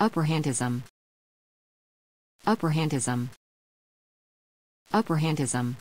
Upperhandism. Upperhandism. Upperhandism.